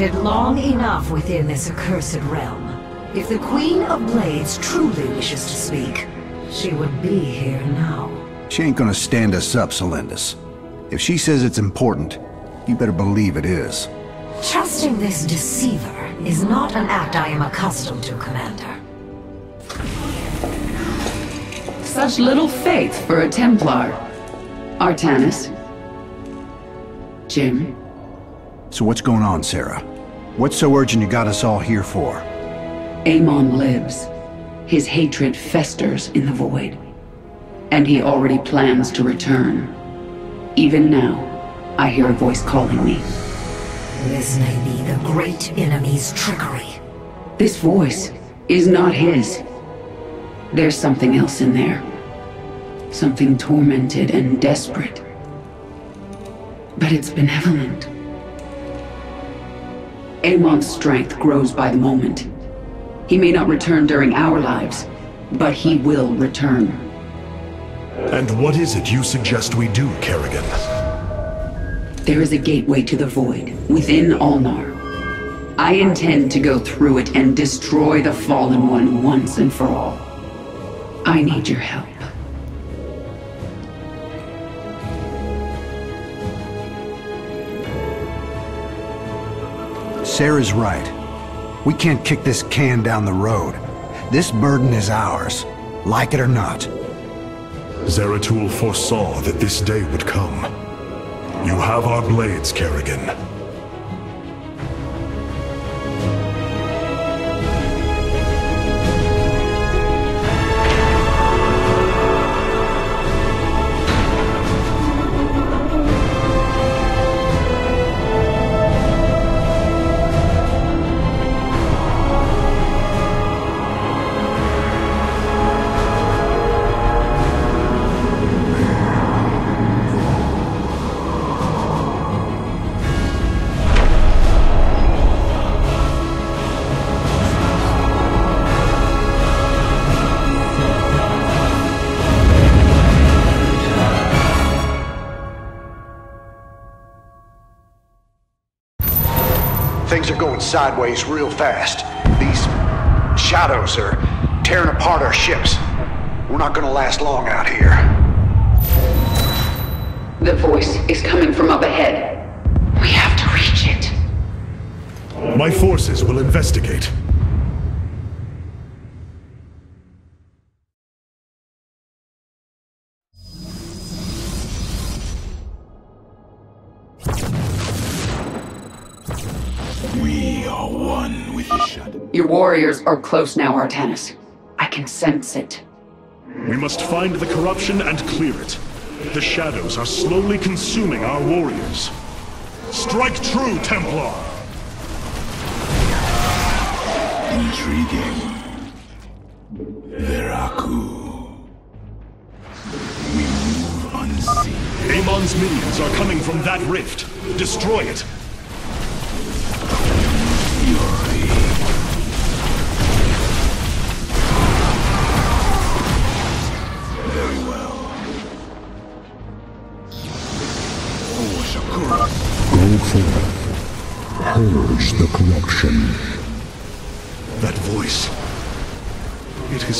We have waited long enough within this accursed realm. If the Queen of Blades truly wishes to speak, she would be here now. She ain't gonna stand us up, Selendis. If she says it's important, you better believe it is. Trusting this deceiver is not an act I am accustomed to, Commander. Such little faith for a Templar. Artanis. Jim. So what's going on, Sarah? What's so urgent you got us all here for? Amon lives. His hatred festers in the void. And he already plans to return. Even now, I hear a voice calling me. This may be the great enemy's trickery. This voice is not his. There's something else in there. Something tormented and desperate. But it's benevolent. Amon's strength grows by the moment. He may not return during our lives, but he will return. And what is it you suggest we do, Kerrigan? There is a gateway to the Void, within Ulnar. I intend to go through it and destroy the Fallen One once and for all. I need your help. Sarah's right. We can't kick this can down the road. This burden is ours, like it or not. Zeratul foresaw that this day would come. You have our blades, Kerrigan. Sideways real fast. These shadows are tearing apart our ships. We're not gonna last long out here. The voice is coming from up ahead. We have to reach it. My forces will investigate. Warriors are close now, Artanis. I can sense it. We must find the corruption and clear it. The shadows are slowly consuming our warriors. Strike true, Templar! Intriguing. Veraku. We move unseen. Amon's minions are coming from that rift. Destroy it.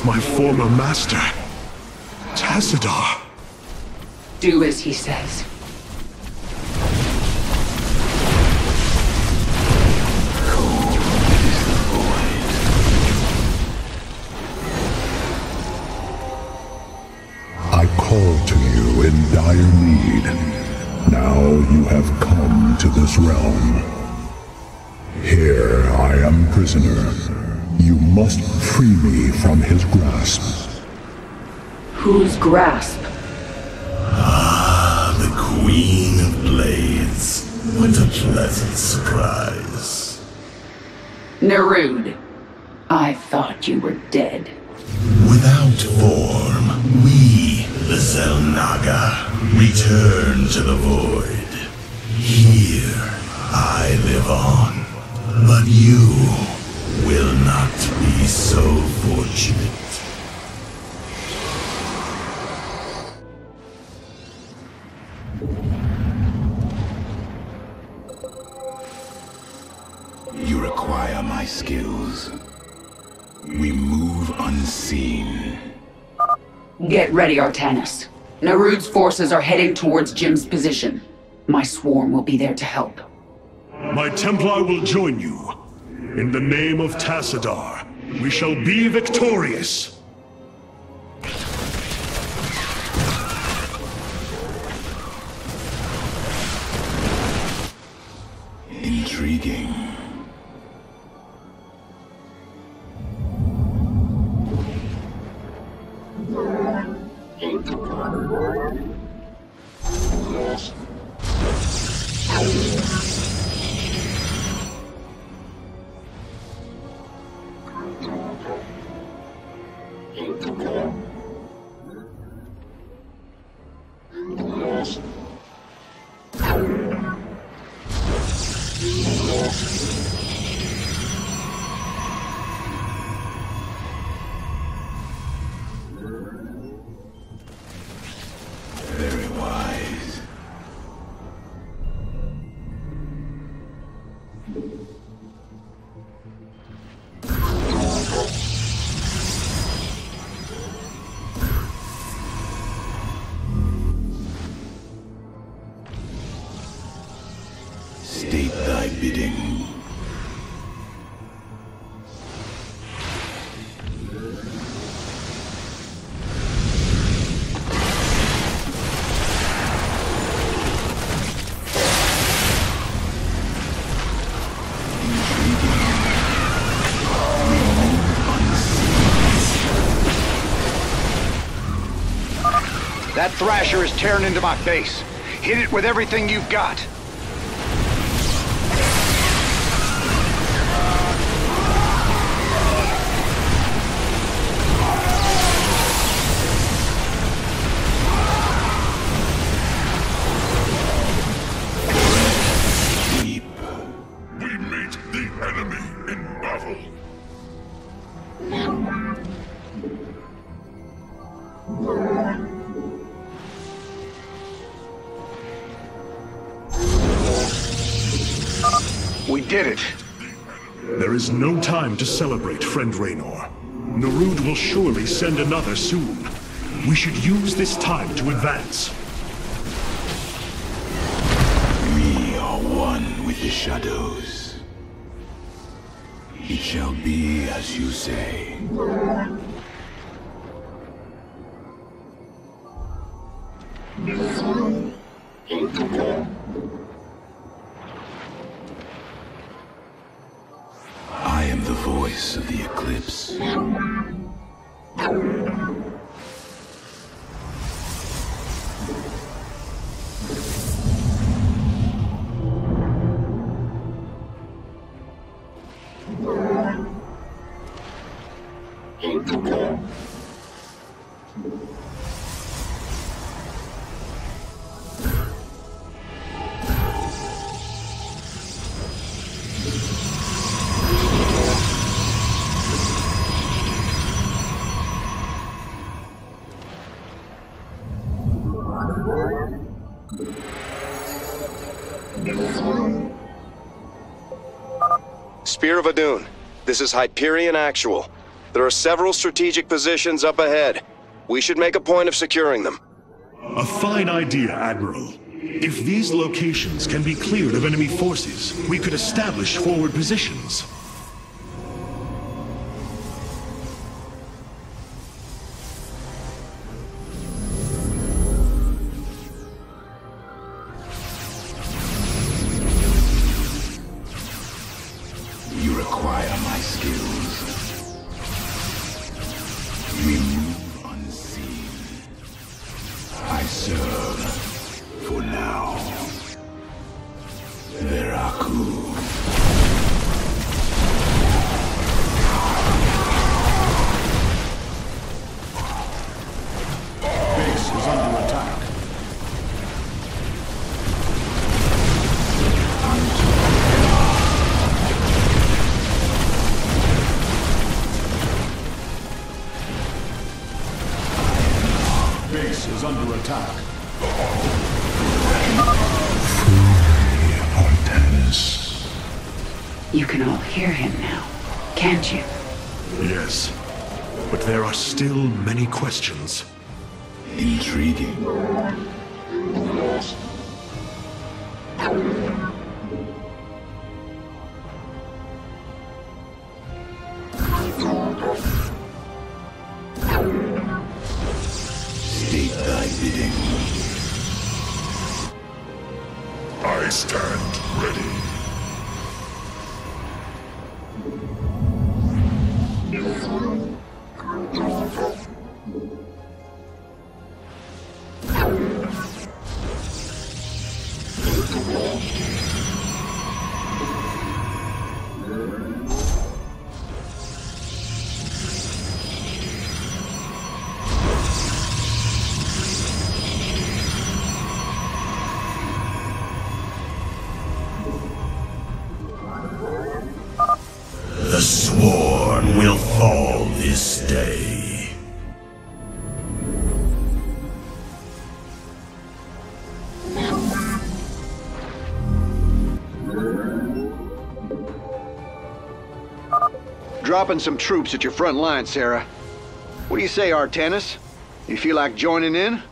It is my former master. Tassadar. Do as he says. I called to you in dire need. Now you have come to this realm. Here I am prisoner. You must free me from his grasp. Whose grasp? Ah, the Queen of Blades. What a pleasant surprise. Narud. I thought you were dead. Without form, we, the Xel'Naga, return to the void. Here, I live on. But you will not be so fortunate. You require my skills. We move unseen. Get ready, Artanis. Narud's forces are heading towards Jim's position. My swarm will be there to help. My Templar will join you. In the name of Tassadar, we shall be victorious! Intriguing. Very That Thrasher is tearing into my base. Hit it with everything you've got. Is no time to celebrate, friend Raynor. Narud will surely send another soon. We should use this time to advance. We are one with the shadows. It shall be as you say. I of Spear of Adun. This is Hyperion Actual. There are several strategic positions up ahead. We should make a point of securing them. A fine idea, Admiral. If these locations can be cleared of enemy forces, we could establish forward positions. Intriguing. dropping some troops at your front line, Sarah. What do you say, Artanis? You feel like joining in?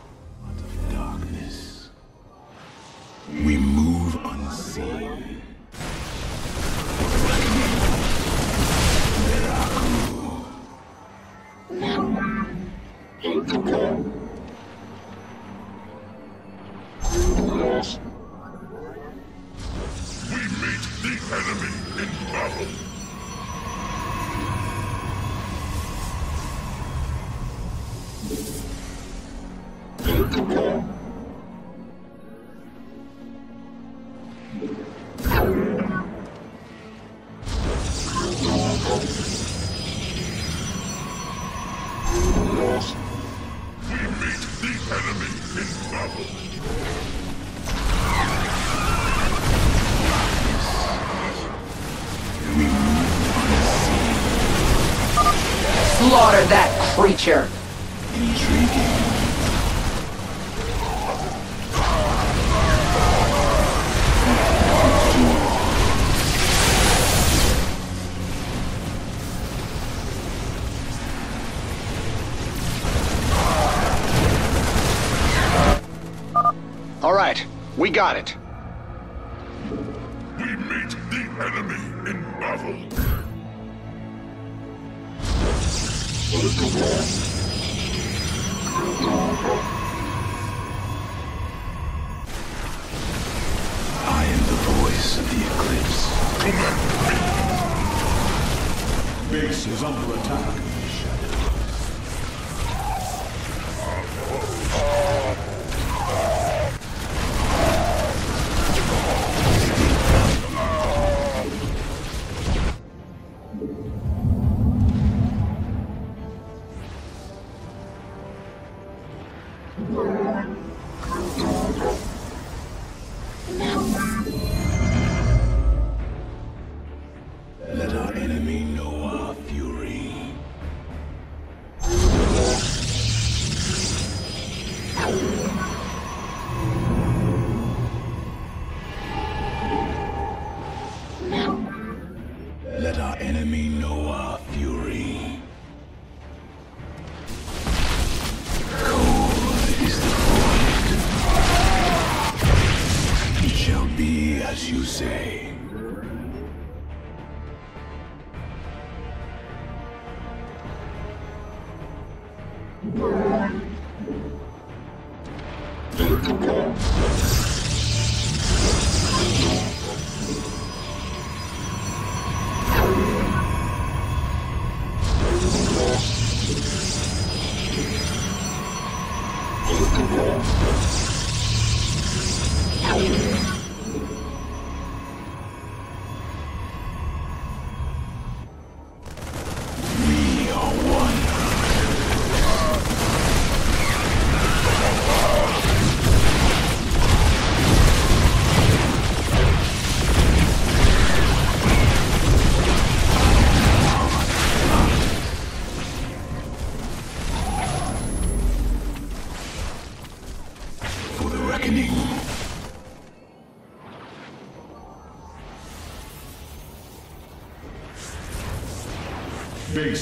got it.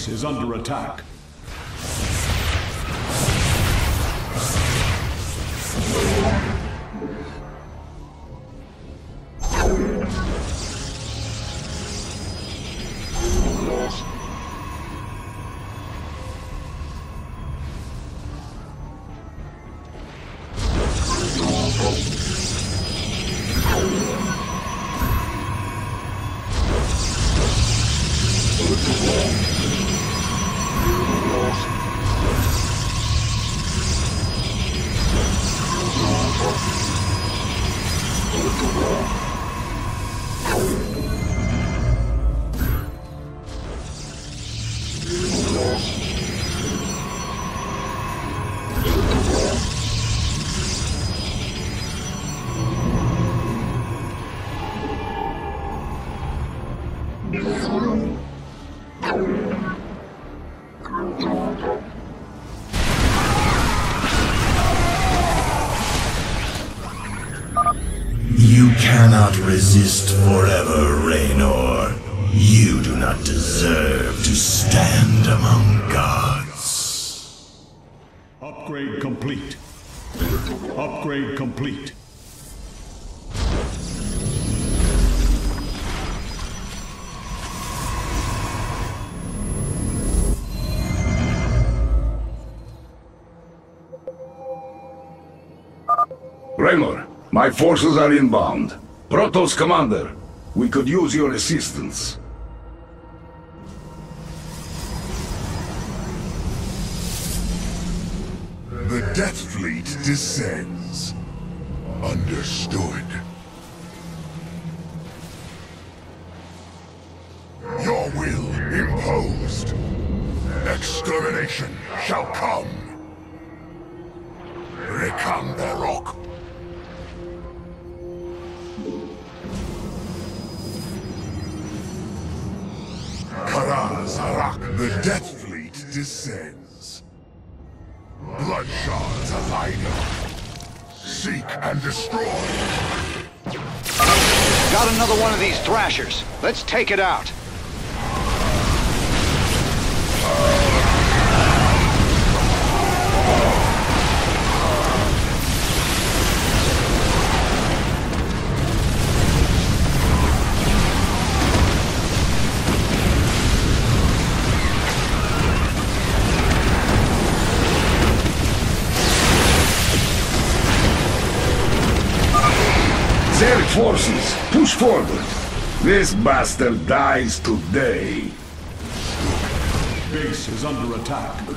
Is under attack. Cannot resist forever, Raynor. You do not deserve to stand among gods. Upgrade complete. Upgrade complete. Forces are inbound. Protoss commander, we could use your assistance. The Death Fleet descends. Understood. Let's take it out. Forces, push forward. This bastard dies today. Base is under attack.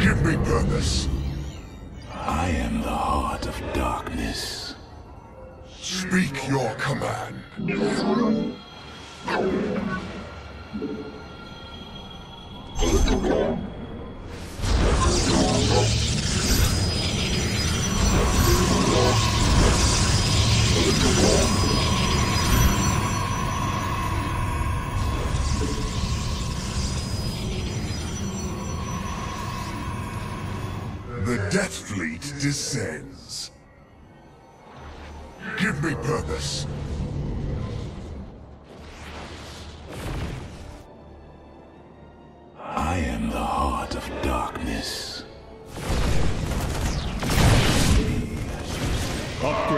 Give me purpose. I am the heart of darkness. Speak your command.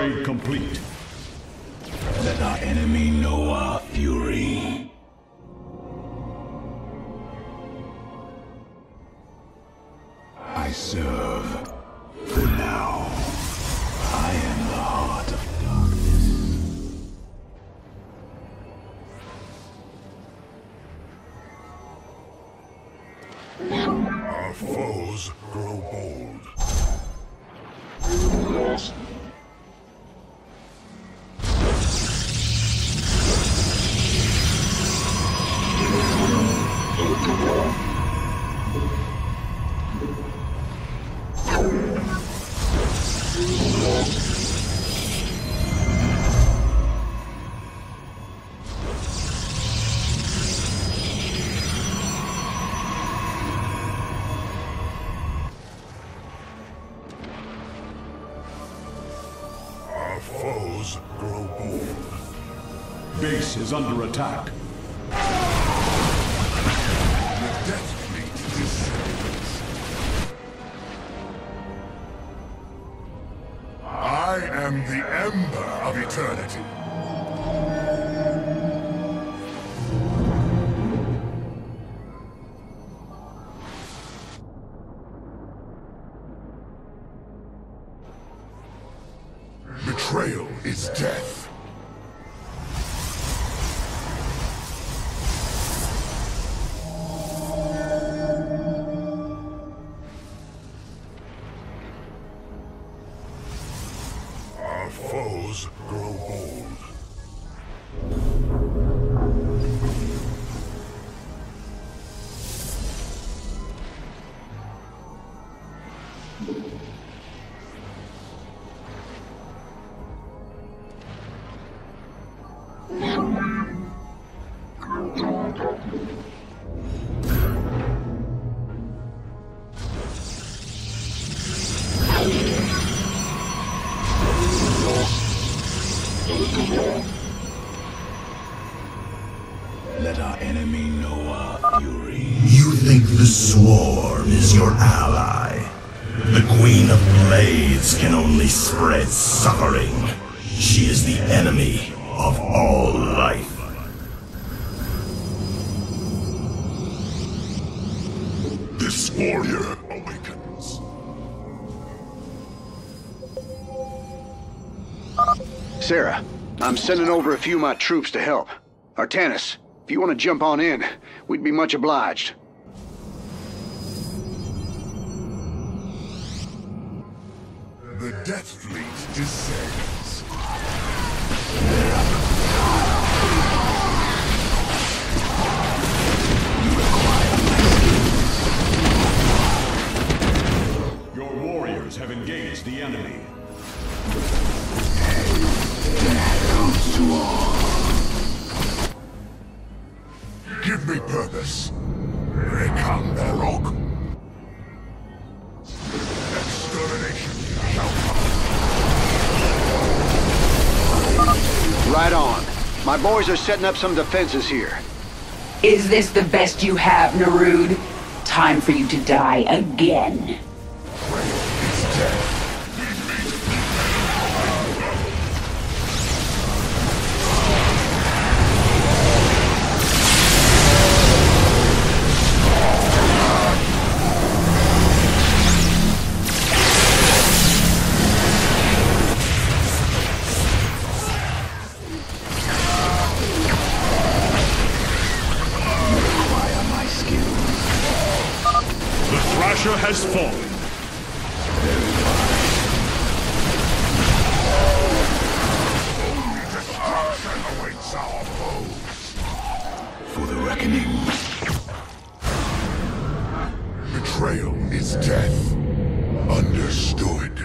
Upgrade complete. Let our enemy know our fury. is under attack. I am the Ember of Eternity. Betrayal is death. sending over a few of my troops to help. Artanis, if you want to jump on in, we'd be much obliged. The Death Fleet descends. Towers are setting up some defenses here. Is this the best you have, Narud? Time for you to die again. death. Understood.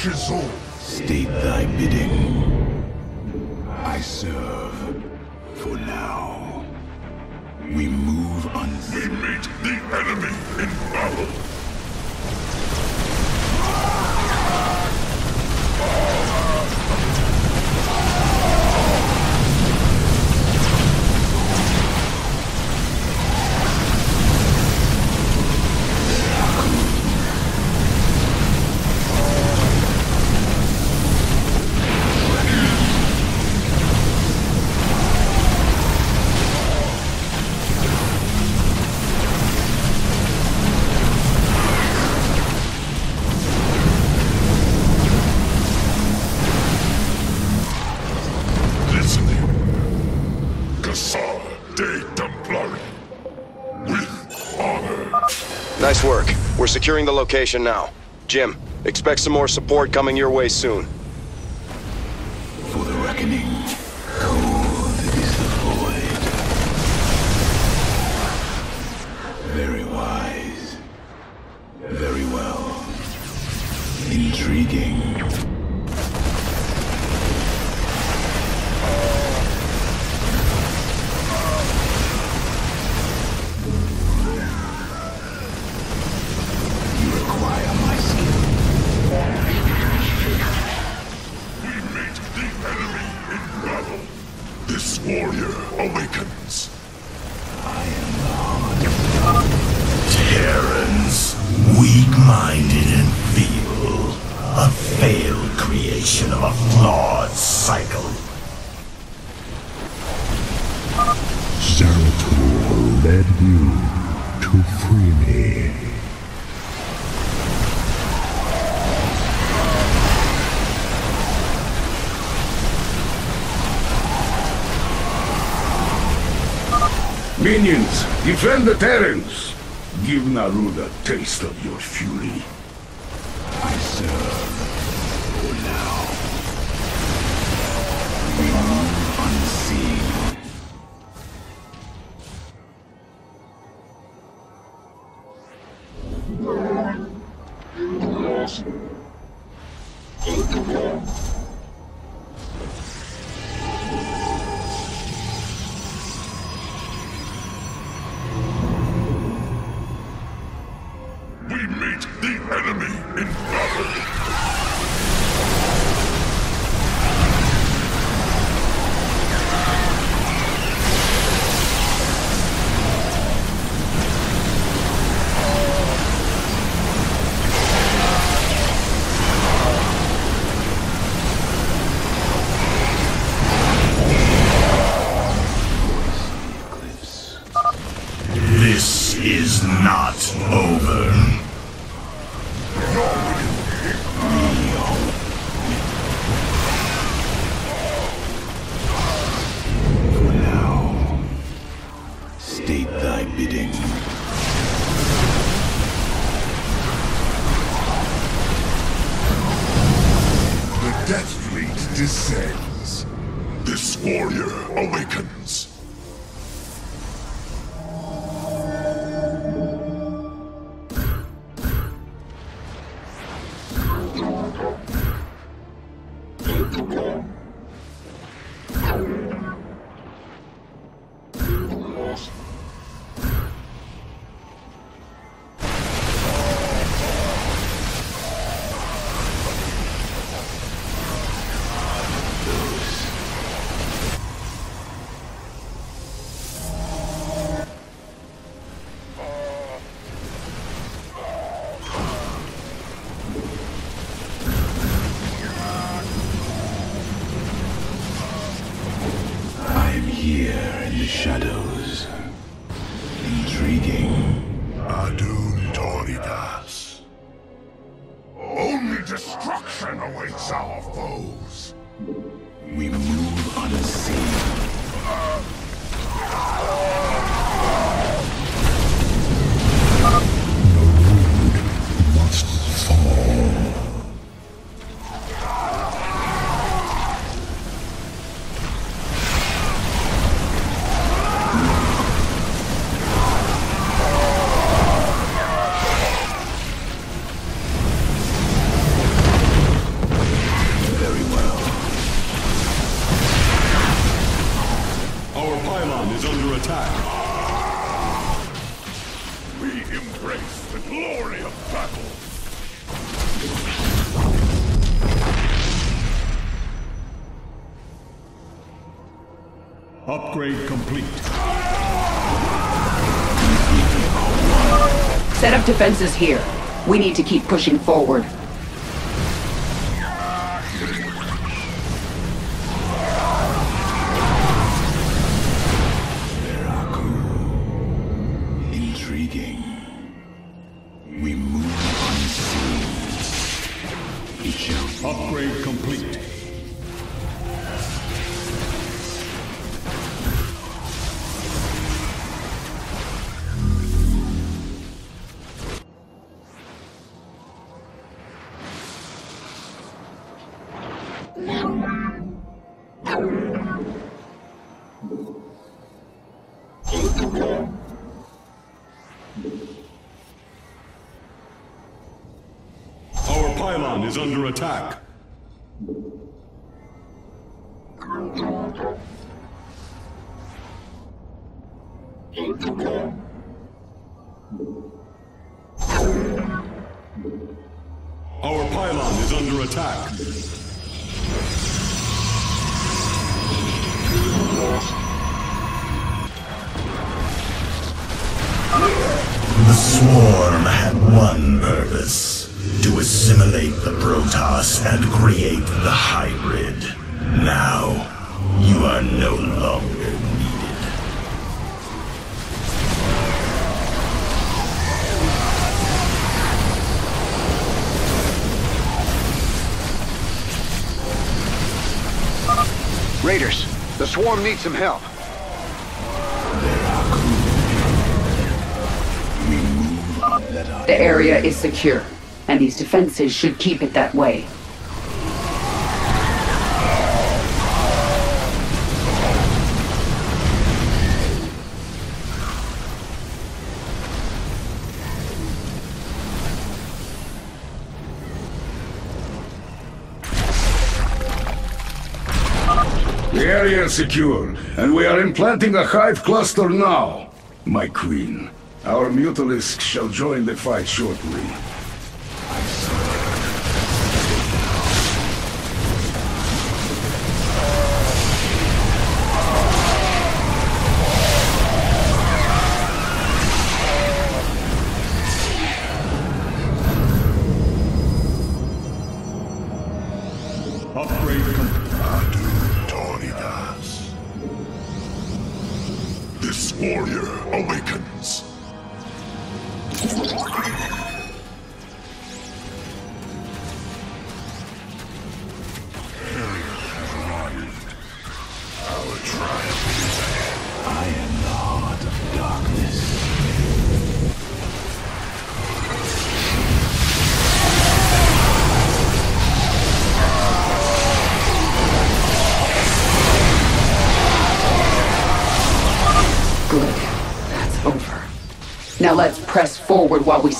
State thy bidding. I serve for now. We move on. We meet the enemy in battle. Securing the location now. Jim, expect some more support coming your way soon. Defend the Terrans! Give Narud a taste of your fury. Shadows. Intriguing. Adun Toridas. Only destruction awaits our foes. We move unseen. Must defenses here. We need to keep pushing forward. Is under attack. Swarm needs some help. The area is secure, and these defenses should keep it that way. Area secure, and we are implanting a hive cluster now. My queen, our mutalisks shall join the fight shortly.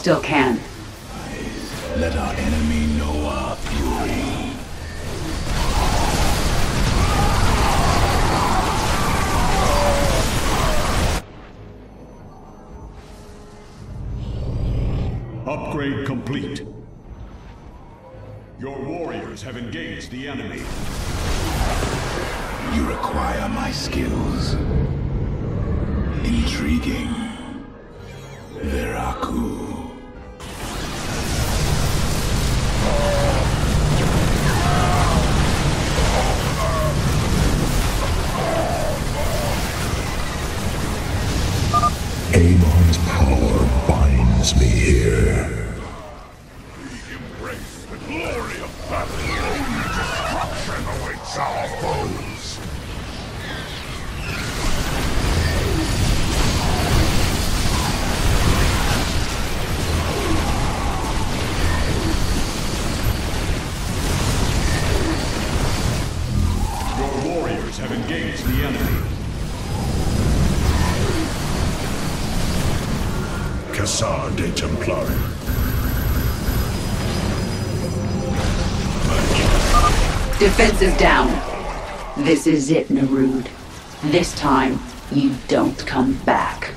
Still can. Let our enemy know our fury. Upgrade complete. Your warriors have engaged the enemy. You require my skills. Intriguing. Veraku. Defenses down. This is it, Narud. This time, you don't come back.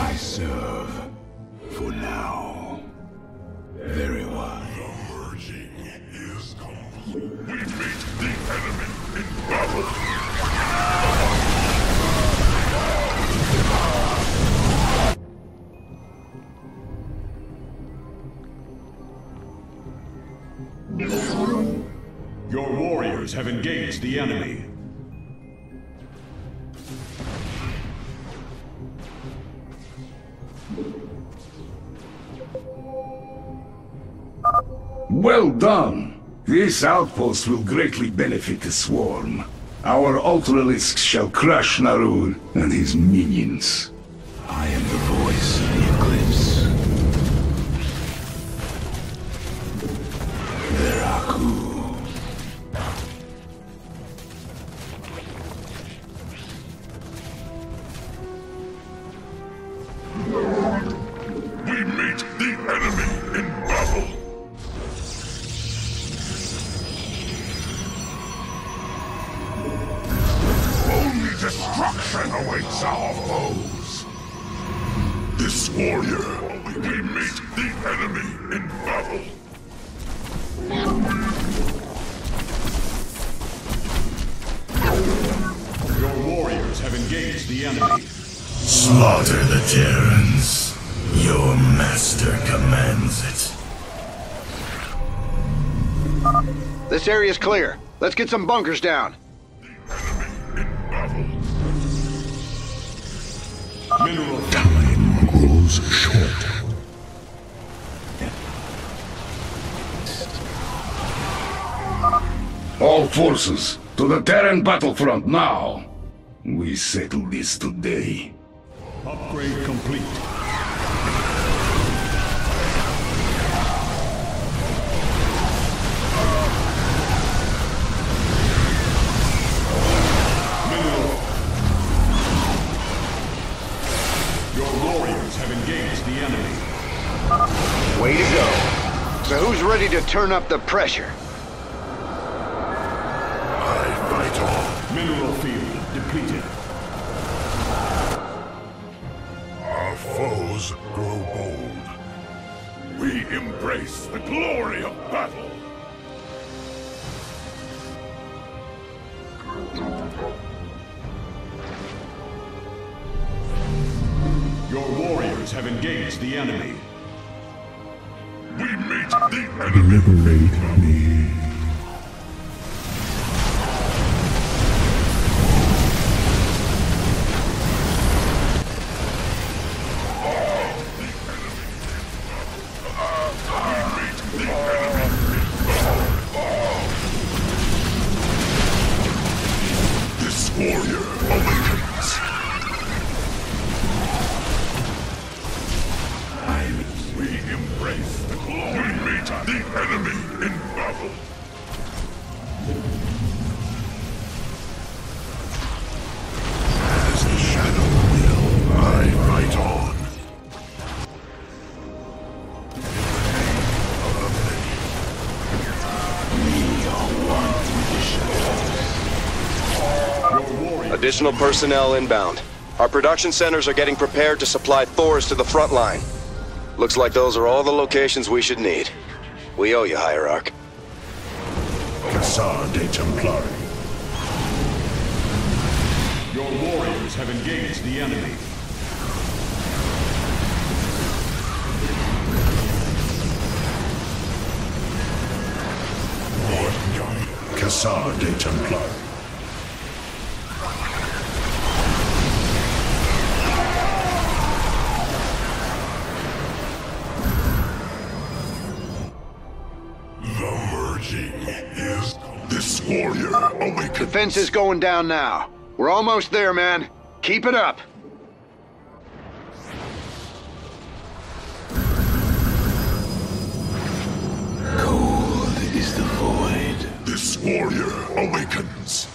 I I serve. For now. Very well. The merging is complete. We meet the enemy in battle. Have engaged the enemy. Well done! This outpost will greatly benefit the swarm. Our Ultralisks shall crush Narud and his minions. Let's get some bunkers down. Mineral Time grows short. All forces, to the Terran battlefront now! We settle this today. upgrade complete. Turn up the pressure? I fight on. Mineral field depleted. Our foes grow bold. We embrace the glory of battle. Your warriors have engaged the enemy. Enemy. Liberate me. Additional personnel inbound. Our production centers are getting prepared to supply Thors to the front line. Looks like those are all the locations we should need. We owe you, Hierarch. Khassar de Templari. Your warriors have engaged the enemy. Khassar de Templari. Defense is going down now. We're almost there, man. Keep it up. Cold is the void. This warrior awakens.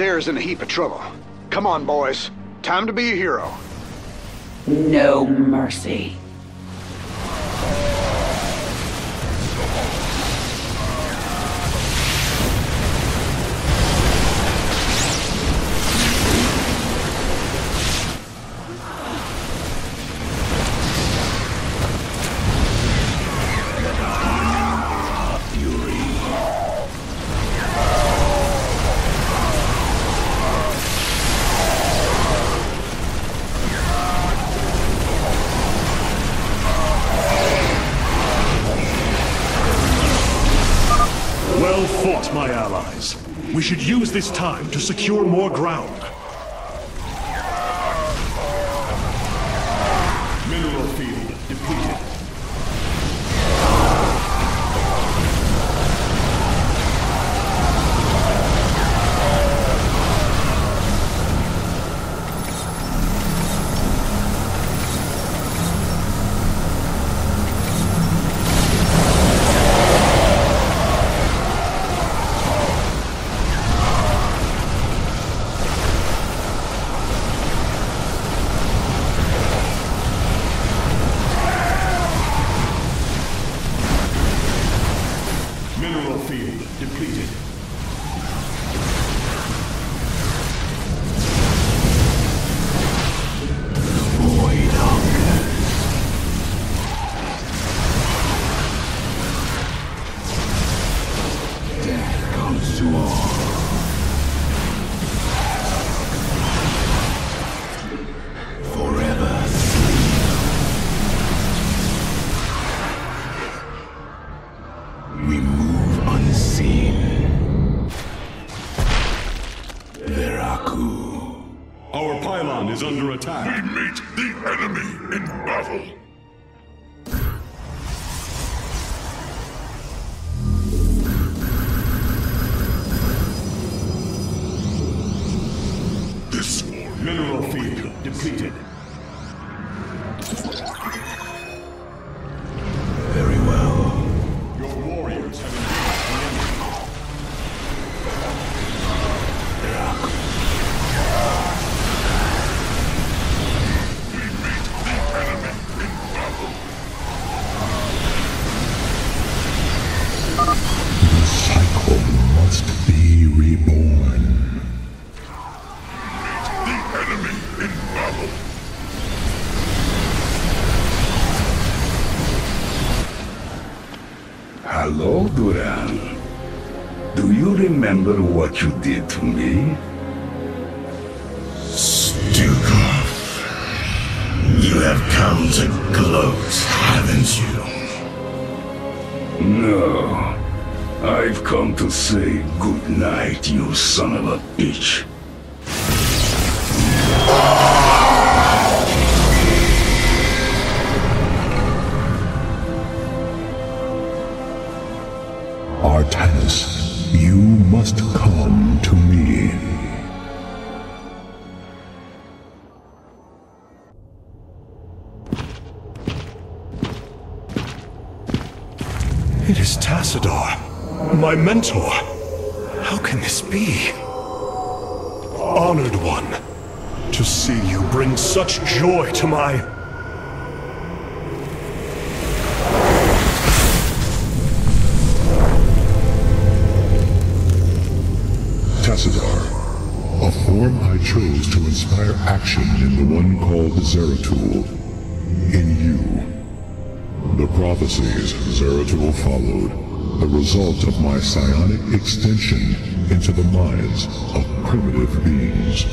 Sarah's in a heap of trouble. Come on, boys. Time to be a hero. No mercy. This time to secure more ground. Remember what you did to me? Stukov. You have come to gloat, haven't you? No. I've come to say good night, you son of a bitch. Artanis, you must come to me. It is Tassadar, my mentor. How can this be? Honored one, to see you bring such joy to my... Tassadar, a form I chose to inspire action in the one called Zeratul. In you. The prophecies Zeratul followed, the result of my psionic extension into the minds of primitive beings.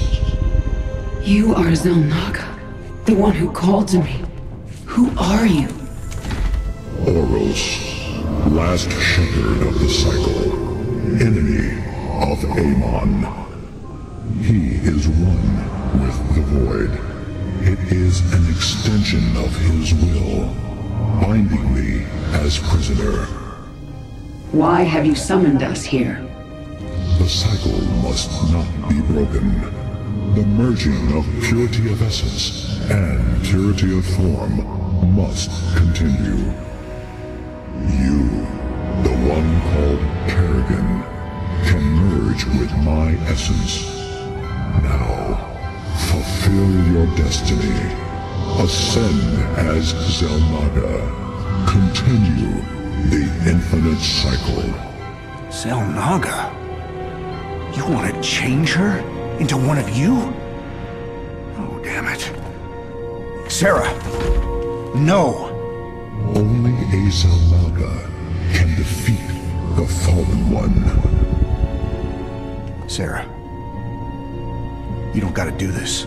You are Xel'Naga, the one who called to me. Who are you? Ouros, last shepherd of the cycle, enemy of Amon. He is one with the Void. It is an extension of his will, binding me as prisoner. Why have you summoned us here? The cycle must not be broken. The merging of purity of essence and purity of form must continue. You, the one called Kerrigan, can merge with my essence. Now, fulfill your destiny. Ascend as Xel'Naga. Continue the infinite cycle. Xel'Naga? You want to change her into one of you? Oh, damn it. Sarah! No! Only a Xel'Naga can defeat the Fallen One. Sarah. You don't gotta do this.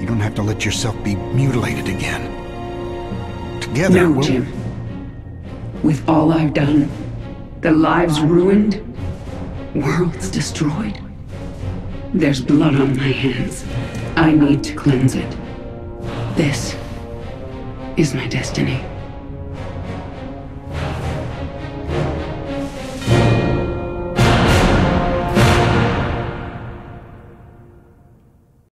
You don't have to let yourself be mutilated again. Together, no, we'll... Jim. With all I've done, the lives ruined, worlds destroyed, there's blood on my hands. I need to cleanse it. This is my destiny.